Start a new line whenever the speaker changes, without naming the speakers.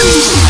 Peace.